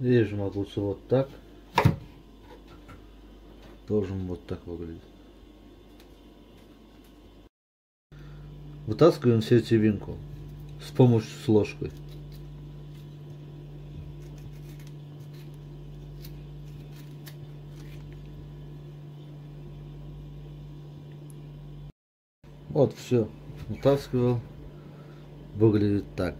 Режем огурцы вот так. Должен вот так выглядеть. Вытаскиваем сердцевинку с помощью с ложкой. Вот все, вытаскивал. Выглядит так.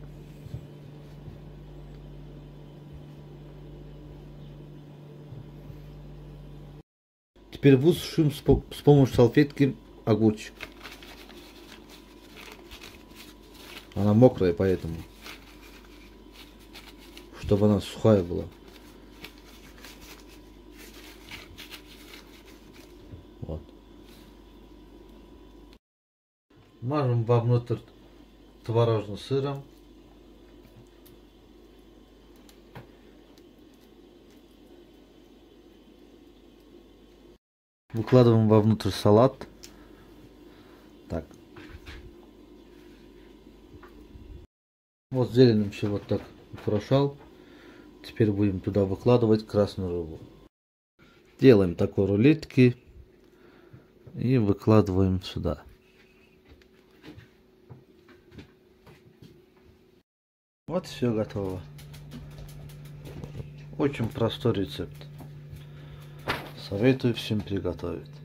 Высушим с, помощью салфетки огурчик. Она мокрая, поэтому. Чтобы она сухая была. Вот. Мажем вовнутрь творожным сыром. Выкладываем вовнутрь салат. Так. Вот зеленым все вот так украшал. Теперь будем туда выкладывать красную рыбу. Делаем такой рулетки и выкладываем сюда. Вот все готово. Очень простой рецепт. Советую всем приготовить.